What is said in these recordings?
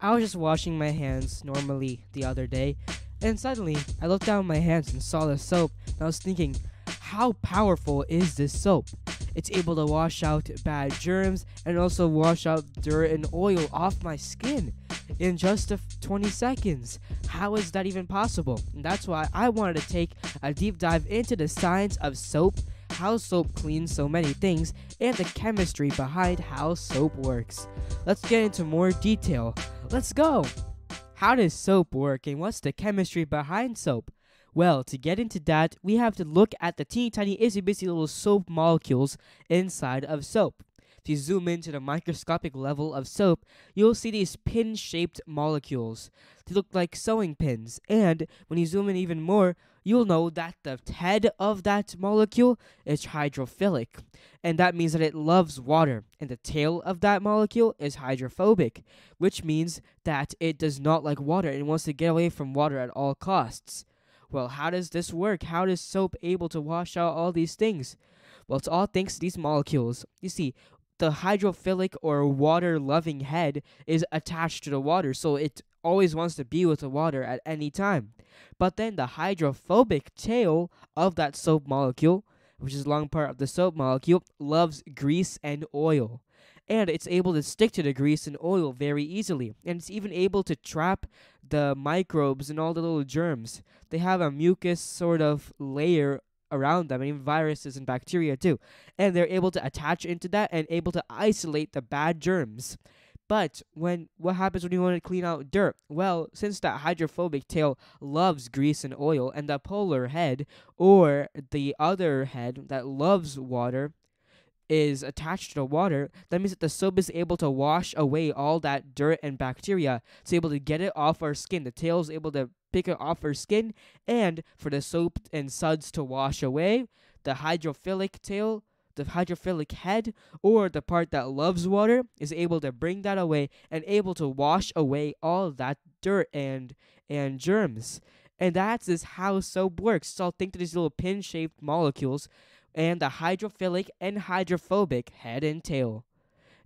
I was just washing my hands normally the other day, and suddenly I looked down my hands and saw the soap, and I was thinking, how powerful is this soap? It's able to wash out bad germs and also wash out dirt and oil off my skin in just a 20 seconds. How is that even possible? And that's why I wanted to take a deep dive into the science of soap, how soap cleans so many things, and the chemistry behind how soap works. Let's get into more detail. Let's go! How does soap work and what's the chemistry behind soap? Well, to get into that, we have to look at the teeny tiny itsy bitsy little soap molecules inside of soap. If you zoom into the microscopic level of soap, you'll see these pin shaped molecules. They look like sewing pins, and when you zoom in even more, you'll know that the head of that molecule is hydrophilic, and that means that it loves water, and the tail of that molecule is hydrophobic, which means that it does not like water and wants to get away from water at all costs. Well, how does this work? How is soap able to wash out all these things? Well, it's all thanks to these molecules. You see, the hydrophilic or water loving head is attached to the water, so it always wants to be with the water at any time. But then the hydrophobic tail of that soap molecule, which is the long part of the soap molecule, loves grease and oil and it's able to stick to the grease and oil very easily. And it's even able to trap the microbes and all the little germs. They have a mucus sort of layer around them, and even viruses and bacteria too. And they're able to attach into that and able to isolate the bad germs. But when what happens when you want to clean out dirt? Well, since that hydrophobic tail loves grease and oil, and the polar head or the other head that loves water is attached to the water, that means that the soap is able to wash away all that dirt and bacteria. It's able to get it off our skin. The tail is able to pick it off our skin, and for the soap and suds to wash away, the hydrophilic tail, the hydrophilic head, or the part that loves water is able to bring that away and able to wash away all that dirt and and germs. And that's just how soap works. So think of these little pin-shaped molecules and the hydrophilic and hydrophobic head and tail.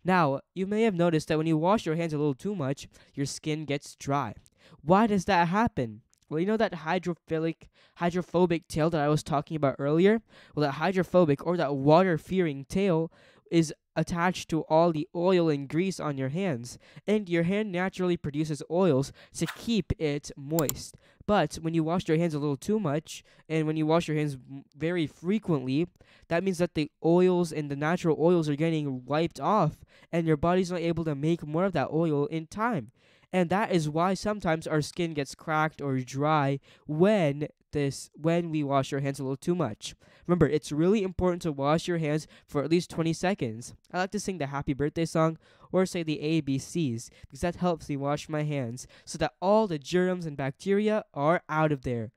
Now, you may have noticed that when you wash your hands a little too much, your skin gets dry. Why does that happen? Well, you know that hydrophilic, hydrophobic tail that I was talking about earlier? Well, that hydrophobic or that water fearing tail is attached to all the oil and grease on your hands, and your hand naturally produces oils to keep it moist. But when you wash your hands a little too much, and when you wash your hands very frequently, that means that the oils and the natural oils are getting wiped off, and your body's not able to make more of that oil in time. And that is why sometimes our skin gets cracked or dry when this when we wash our hands a little too much. Remember, it's really important to wash your hands for at least 20 seconds. I like to sing the happy birthday song or say the ABCs because that helps me wash my hands so that all the germs and bacteria are out of there.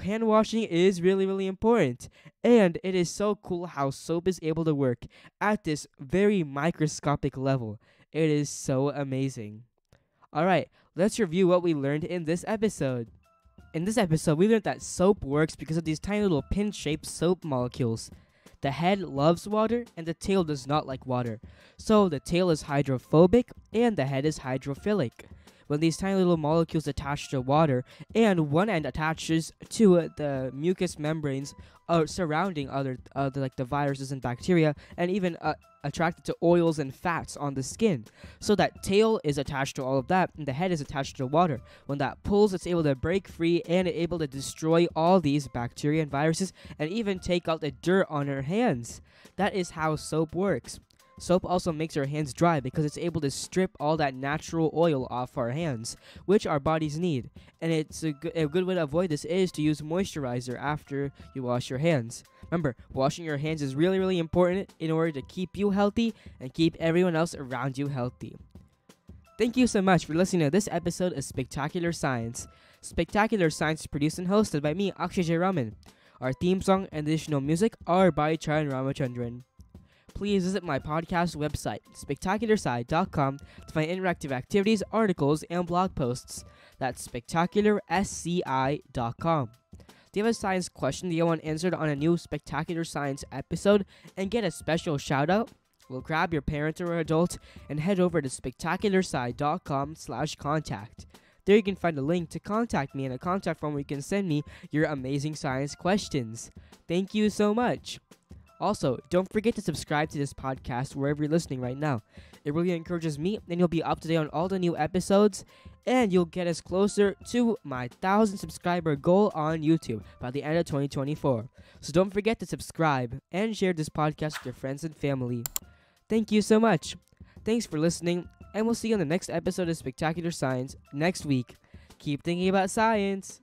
Hand washing is really, really important. And it is so cool how soap is able to work at this very microscopic level. It is so amazing. Alright, let's review what we learned in this episode. In this episode, we learned that soap works because of these tiny little pin shaped soap molecules. The head loves water and the tail does not like water. So the tail is hydrophobic and the head is hydrophilic. When these tiny little molecules attach to water and one end attaches to the mucous membranes uh, surrounding other uh, the, like the viruses and bacteria and even uh, attracted to oils and fats on the skin. So that tail is attached to all of that and the head is attached to water. When that pulls, it's able to break free and able to destroy all these bacteria and viruses and even take out the dirt on our hands. That is how soap works. Soap also makes our hands dry because it's able to strip all that natural oil off our hands, which our bodies need. And it's a, a good way to avoid this is to use moisturizer after you wash your hands. Remember, washing your hands is really, really important in order to keep you healthy and keep everyone else around you healthy. Thank you so much for listening to this episode of Spectacular Science. Spectacular Science is produced and hosted by me, Akshay J. Raman. Our theme song and additional music are by Charan Ramachandran please visit my podcast website, spectacularsci.com, to find interactive activities, articles, and blog posts. That's spectacularsci.com. Do you have a science question that you want answered on a new Spectacular Science episode and get a special shout out? Well, grab your parent or adult and head over to spectacularsci.com slash contact. There you can find a link to contact me and a contact form where you can send me your amazing science questions. Thank you so much. Also, don't forget to subscribe to this podcast wherever you're listening right now. It really encourages me, and you'll be up to date on all the new episodes, and you'll get us closer to my 1,000 subscriber goal on YouTube by the end of 2024. So don't forget to subscribe and share this podcast with your friends and family. Thank you so much. Thanks for listening, and we'll see you on the next episode of Spectacular Science next week. Keep thinking about science.